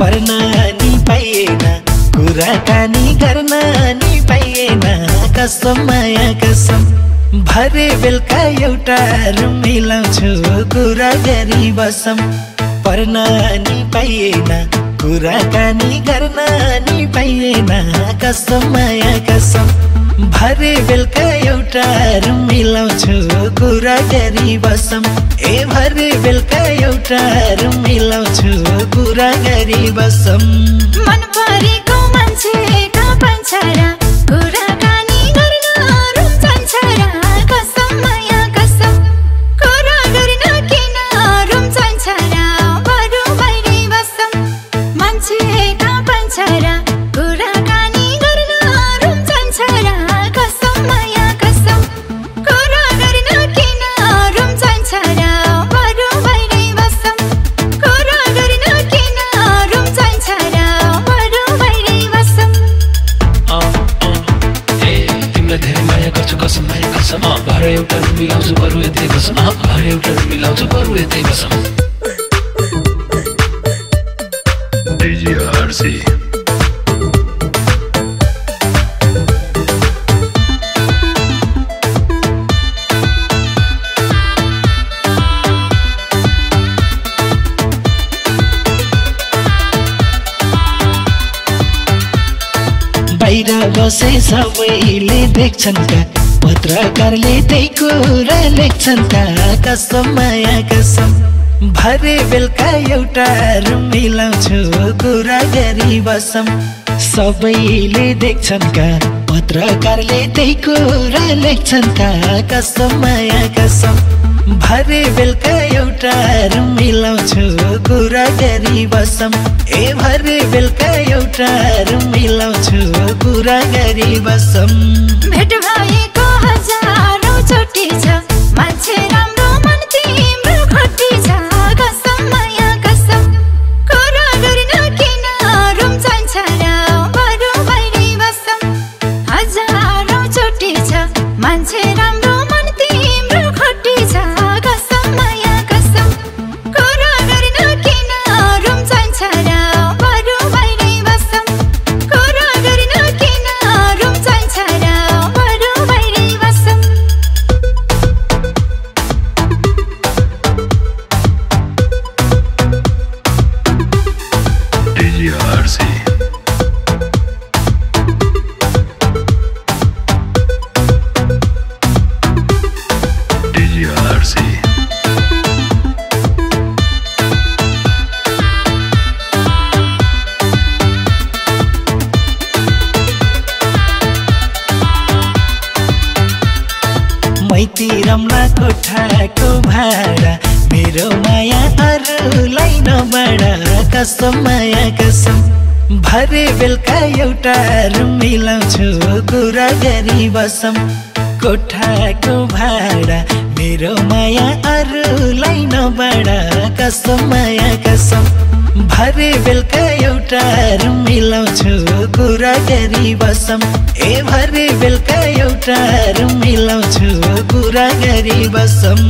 पर्न नि पाइएन कुराकानी गर्न नि पाइएन कसम माया कसम भरे बेलुका एउटा रुम मिलाउँछु। कुरा गरी बसम पर्न नि पाइएन कुराकानी गर्न नि पाइएन कसम माया कसम। भरे बेलुका एउटा रुम मिलाउँछु कुरा गरी बसम। ए भरे बेलुका एउटा रुम मिलाउँछु कुरा गरी बसम। मन परेको मान्छे कहाँ पाइन्छ रुम मिलाउँछु बरु यतै कसम अँ, भरे एउटा रुम मिलाउँछु बरु यतै कसम DGRC. बाहिर बसे सबैले देख्छन् का पत्रकारले त्यही कुरा लेख्छन् कसम माया कसम भरे बेलुका एउटा रुम मिलाउँछु कुरा गरी बसम सबैले देख्छन् का पत्रकारले त्यही कुरा लेख्छन् कसम माया कसम भरे बेलुका एउटा रुम मिलाउँछु कुरा गरी बसम ए भरे बेलुका एउटा रुम मिलाउँछु कुरा गरी बसम भेट भएको भाडा मेरो माया अरूलाई नबाडा कसम माया कसम। भरे बेलुका एउटा रुम मिलाउँछु कुरा गरी बसम। कोठाको भाडा मेरो माया अरूलाई नबाडा कसम माया कसम। भरे बेलुका एउटा मिलाउँछु कुरा गरी बसम। ए भरे बेलुका एउटा मिलाउँछु कुरा गरी बसम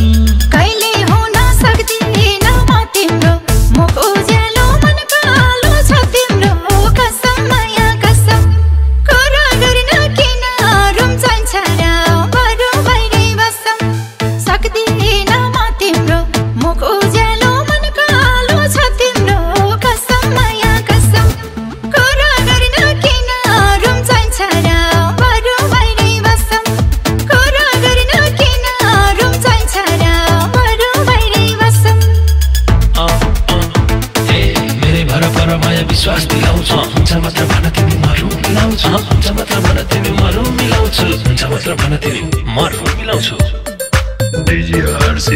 मात्र भन तिमी मरु मिलाउँछु DGRC.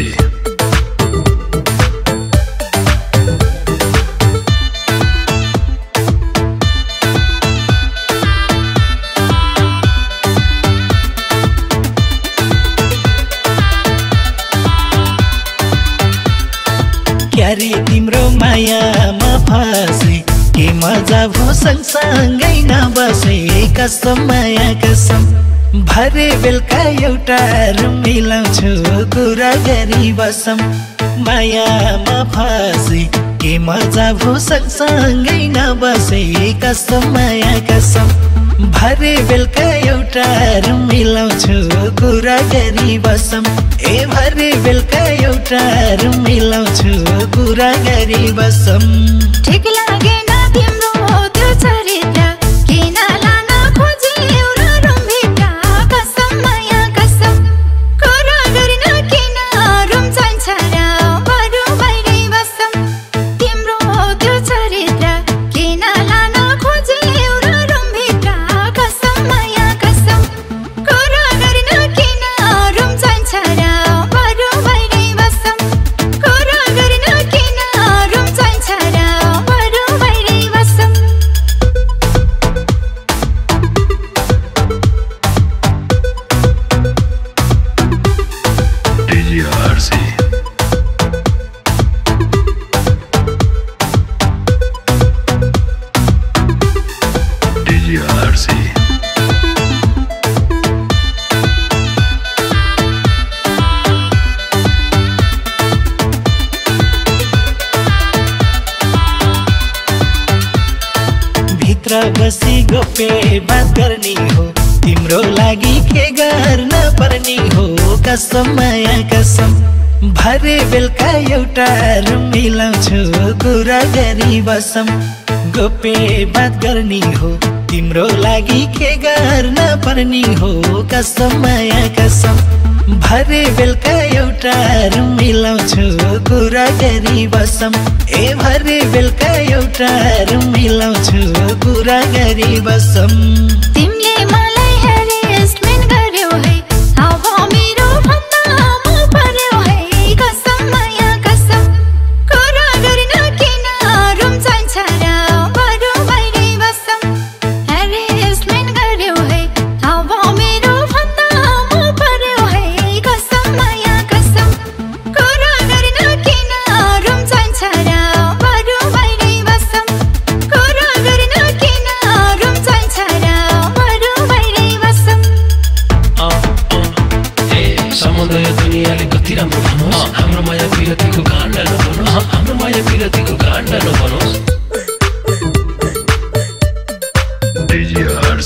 क्यारे तिम्रो मायामा फसे के मजा भो सँगसँगै नबसे कसम माया कसम भरे बेलुका एउटा रुम मिलाउँछु कुरा गरी बसम मायामा फसे के मजा भूसक सँगै नबसे कसम माया कसम भरे बेलुका एउटा रुम मिलाउँछु कुरा गरी बसम ए भरे बेलुका एउटा रुम मिलाउँछु कुरा गरी बसम ठिक लाग्यो पे बात गर्ने हो तिम्रो लागि के गर्न पर्ने हो? कसम माया कसम भरे बेलुका एउटा मिलाउँछु कुरा गरी बसम। गोपे बात गर्ने हो तिम्रो लागि के गर्न पर्ने हो? कसम माया कसम भरे बेलुका एउटा रुम मिलाउँछु कुरा गरी बसम। ए भरे बेलुका एउटा रुम मिलाउँछु कुरा गरी बसम।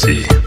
City.